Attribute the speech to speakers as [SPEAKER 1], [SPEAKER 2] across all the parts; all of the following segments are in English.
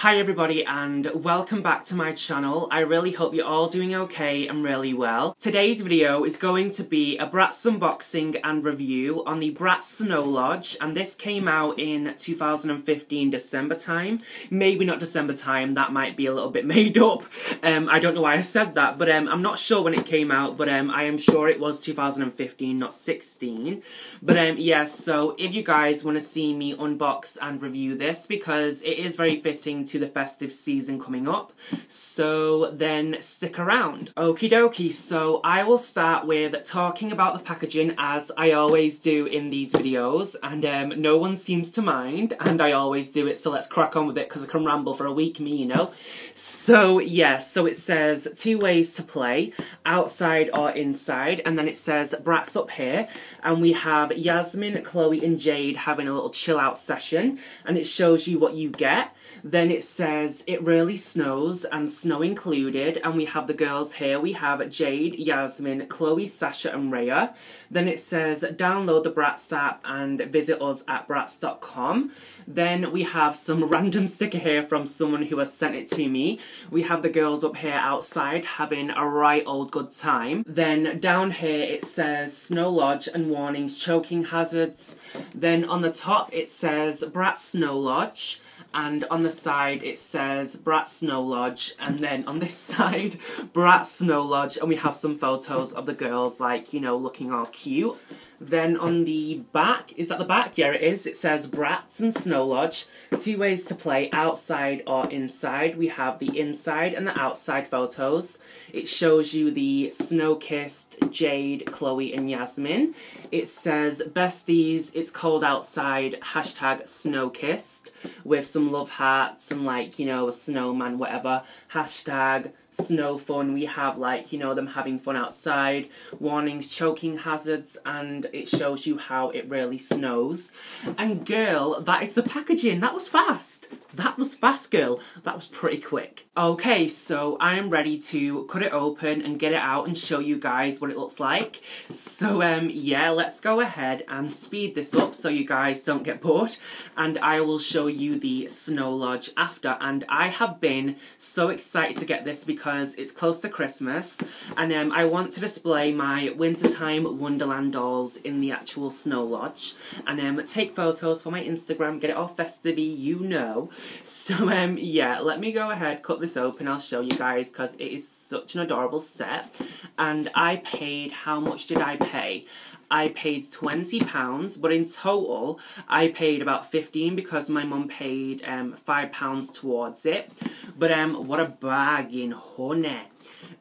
[SPEAKER 1] Hi everybody and welcome back to my channel. I really hope you're all doing okay and really well. Today's video is going to be a Bratz unboxing and review on the Bratz Snow Lodge and this came out in 2015 December time. Maybe not December time, that might be a little bit made up. Um, I don't know why I said that but um, I'm not sure when it came out but um, I am sure it was 2015 not 16. But um, yes, yeah, so if you guys want to see me unbox and review this because it is very fitting to the festive season coming up, so then stick around. Okie dokie, so I will start with talking about the packaging as I always do in these videos, and um, no one seems to mind, and I always do it, so let's crack on with it because I can ramble for a week, me, you know. So, yes, yeah, so it says two ways to play, outside or inside, and then it says Bratz up here, and we have Yasmin, Cloe, and Jade having a little chill out session, and it shows you what you get. Then it says it really snows and snow included, and we have the girls here. We have Jade, Yasmin, Cloe, Sasha, and Raya. Then it says download the Bratz app and visit us at bratz.com. Then we have some random sticker here from someone who has sent it to me. We have the girls up here outside having a right old good time. Then down here it says Snow Lodge and warnings choking hazards. Then on the top it says Bratz Snow Lodge and on the side it says Brat Snow Lodge, and then on this side, Brat Snow Lodge, and we have some photos of the girls, like, you know, looking all cute. Then on the back, is that the back? Yeah, it is. It says Bratz and Snow Lodge. Two ways to play, outside or inside. We have the inside and the outside photos. It shows you the snow-kissed Jade, Cloe and Yasmin. It says besties, it's cold outside, hashtag snow-kissed, with some love hearts and like, you know, a snowman, whatever. Hashtag snow fun. We have like, you know, them having fun outside, warnings, choking hazards, and it shows you how it really snows. And girl, that is the packaging. That was fast. That was fast, girl. That was pretty quick. Okay, so I am ready to cut it open and get it out and show you guys what it looks like. So, um, yeah, let's go ahead and speed this up so you guys don't get bored. And I will show you the Snow Lodge after. And I have been so excited to get this because it's close to Christmas. And um, I want to display my wintertime Wonderland dolls in the actual Snow Lodge. And um, take photos for my Instagram, get it all festive you know. So, um, yeah, let me go ahead, cut this open, I'll show you guys, because it is such an adorable set. And I paid, how much did I pay? I paid £20, but in total, I paid about 15 because my mum paid um, £5 towards it. But um, what a bargain, honey.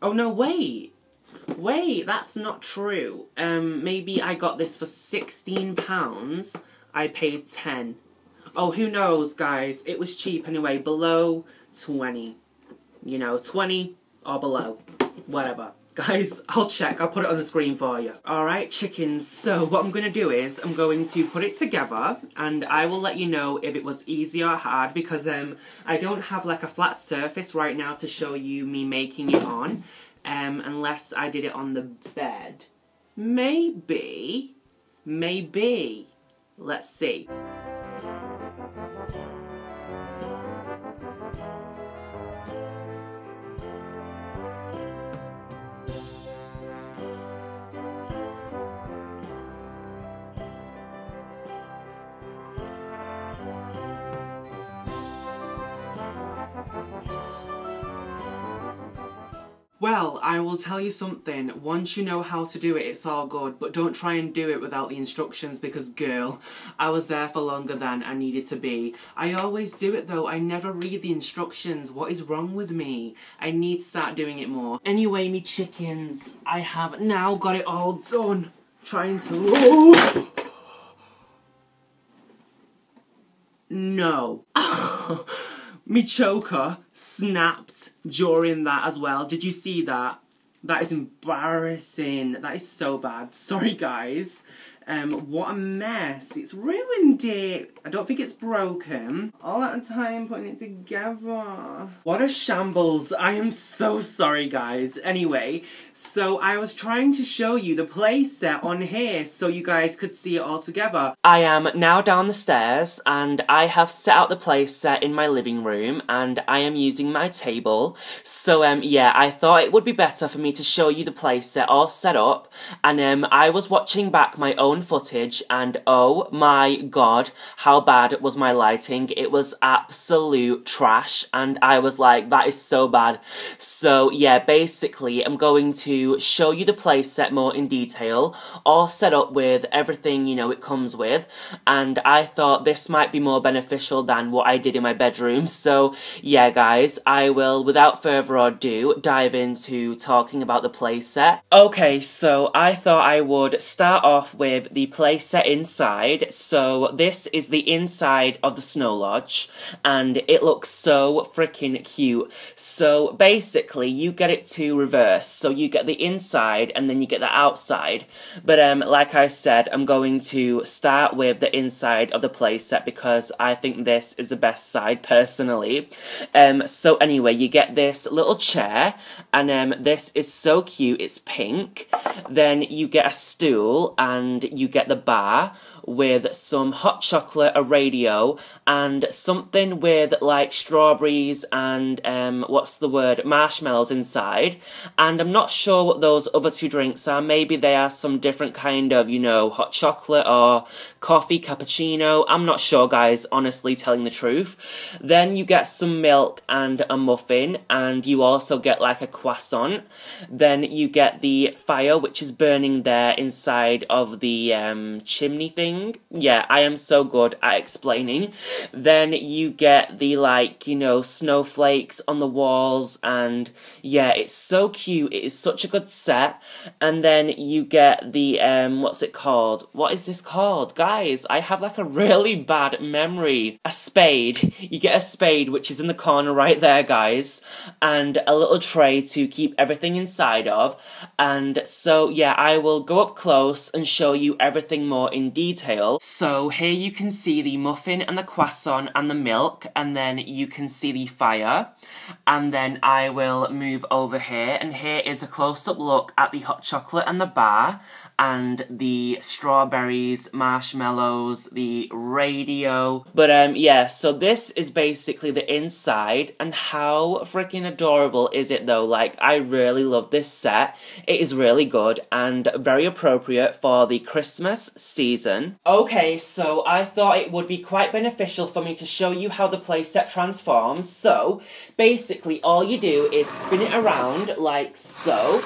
[SPEAKER 1] Oh, no, wait. Wait, that's not true. Um, maybe I got this for £16. I paid 10 Oh, who knows, guys? It was cheap anyway, below 20. You know, 20 or below. Whatever. Guys, I'll check. I'll put it on the screen for you. Alright, chickens. So, what I'm going to do is, I'm going to put it together, and I will let you know if it was easy or hard, because um, I don't have, like, a flat surface right now to show you me making it on, um, unless I did it on the bed. Maybe. Maybe. Let's see. Well, I will tell you something. Once you know how to do it, it's all good. But don't try and do it without the instructions because, girl, I was there for longer than I needed to be. I always do it though. I never read the instructions. What is wrong with me? I need to start doing it more. Anyway, me chickens, I have now got it all done. Trying to... no. Me choker snapped during that as well. Did you see that? That is embarrassing. That is so bad. Sorry, guys. Um, what a mess. It's ruined it. I don't think it's broken. All that time putting it together. What a shambles. I am so sorry, guys. Anyway, so I was trying to show you the playset on here so you guys could see it all together. I am now down the stairs and I have set out the playset in my living room and I am using my table. So, um, yeah, I thought it would be better for me to show you the playset all set up and um, I was watching back my own footage and oh my god, how bad was my lighting. It was absolute trash and I was like, that is so bad. So yeah, basically I'm going to show you the playset more in detail, all set up with everything, you know, it comes with. And I thought this might be more beneficial than what I did in my bedroom. So yeah, guys, I will, without further ado, dive into talking about the playset. Okay, so I thought I would start off with the playset inside. So this is the inside of the Snow Lodge, and it looks so freaking cute. So basically, you get it to reverse. So you get the inside, and then you get the outside. But um, like I said, I'm going to start with the inside of the playset because I think this is the best side personally. Um, so anyway, you get this little chair, and um, this is so cute. It's pink. Then you get a stool, and you get the bar with some hot chocolate, a radio, and something with like strawberries and um, what's the word, marshmallows inside. And I'm not sure what those other two drinks are. Maybe they are some different kind of, you know, hot chocolate or coffee, cappuccino. I'm not sure, guys, honestly telling the truth. Then you get some milk and a muffin, and you also get like a croissant. Then you get the fire, which is burning there inside of the um, chimney thing. Yeah, I am so good at explaining. Then you get the, like, you know, snowflakes on the walls, and yeah, it's so cute. It is such a good set. And then you get the, um, what's it called? What is this called? Guys, I have like a really bad memory. A spade. You get a spade, which is in the corner right there, guys, and a little tray to keep everything inside of. And so, yeah, I will go up close and show you everything more in detail. So here you can see the muffin and the croissant and the milk, and then you can see the fire. And then I will move over here, and here is a close-up look at the hot chocolate and the bar and the strawberries, marshmallows, the radio. But um yeah, so this is basically the inside and how freaking adorable is it though? Like I really love this set. It is really good and very appropriate for the Christmas season. Okay, so I thought it would be quite beneficial for me to show you how the playset transforms. So basically all you do is spin it around like so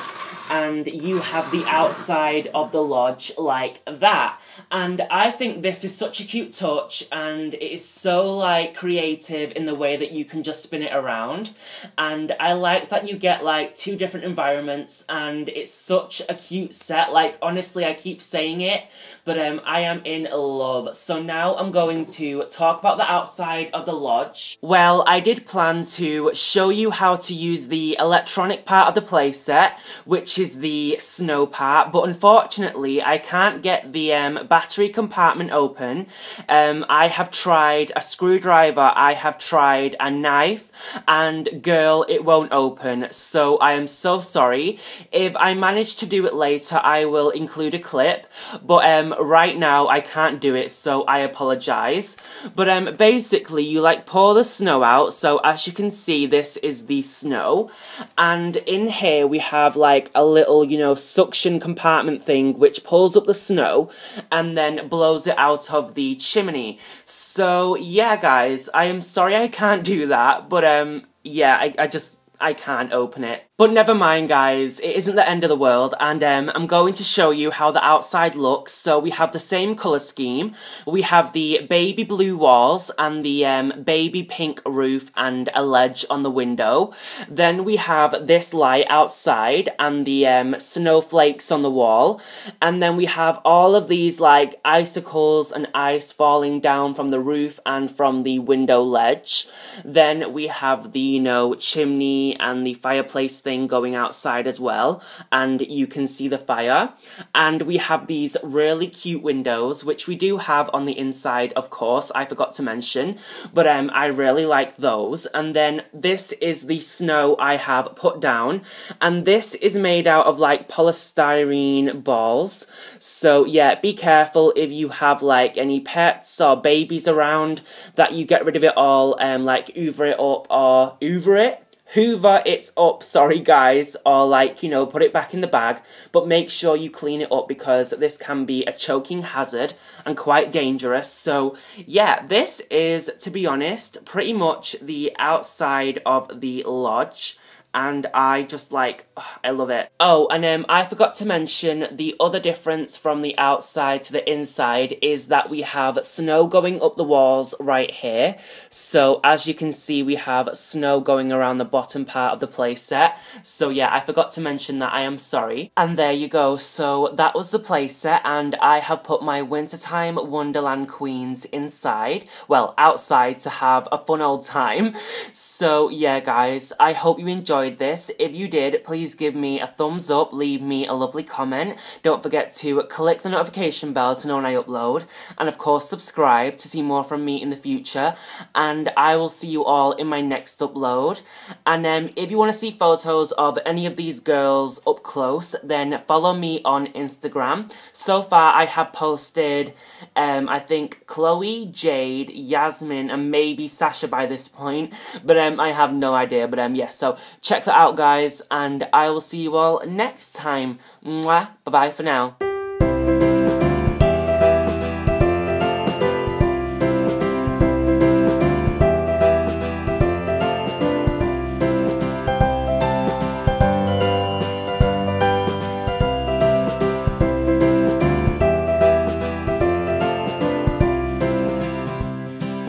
[SPEAKER 1] and you have the outside of the lodge like that. And I think this is such a cute touch and it is so like creative in the way that you can just spin it around. And I like that you get like two different environments and it's such a cute set. Like honestly, I keep saying it, but um, I am in love. So now I'm going to talk about the outside of the lodge. Well, I did plan to show you how to use the electronic part of the playset, which is the snow part, but unfortunately I can't get the um, battery compartment open. Um, I have tried a screwdriver, I have tried a knife, and girl, it won't open, so I am so sorry. If I manage to do it later, I will include a clip, but um, right now I can't do it, so I apologise. But um, basically, you like pour the snow out, so as you can see, this is the snow, and in here we have like a little, you know, suction compartment thing which pulls up the snow and then blows it out of the chimney. So, yeah, guys, I am sorry I can't do that, but, um, yeah, I, I just, I can't open it. But never mind guys, it isn't the end of the world and um, I'm going to show you how the outside looks. So we have the same colour scheme, we have the baby blue walls and the um, baby pink roof and a ledge on the window. Then we have this light outside and the um, snowflakes on the wall. And then we have all of these like icicles and ice falling down from the roof and from the window ledge. Then we have the, you know, chimney and the fireplace thing thing going outside as well, and you can see the fire. And we have these really cute windows, which we do have on the inside, of course, I forgot to mention, but um, I really like those. And then this is the snow I have put down, and this is made out of like polystyrene balls. So yeah, be careful if you have like any pets or babies around that you get rid of it all, um, like hoover it up or hoover it hoover it up, sorry guys, or like, you know, put it back in the bag, but make sure you clean it up because this can be a choking hazard and quite dangerous. So, yeah, this is, to be honest, pretty much the outside of the lodge and I just like, I love it. Oh, and um, I forgot to mention the other difference from the outside to the inside is that we have snow going up the walls right here. So as you can see, we have snow going around the bottom part of the playset. So yeah, I forgot to mention that, I am sorry. And there you go, so that was the playset and I have put my Wintertime Wonderland Queens inside, well, outside to have a fun old time. So yeah, guys, I hope you enjoyed enjoyed this. If you did, please give me a thumbs up, leave me a lovely comment. Don't forget to click the notification bell to know when I upload. And of course, subscribe to see more from me in the future. And I will see you all in my next upload. And um, if you want to see photos of any of these girls up close, then follow me on Instagram. So far, I have posted, um, I think, Cloe, Jade, Yasmin, and maybe Sasha by this point. But um, I have no idea. But um, yeah, so check that out, guys, and I will see you all next time. Mwah. Bye-bye for now.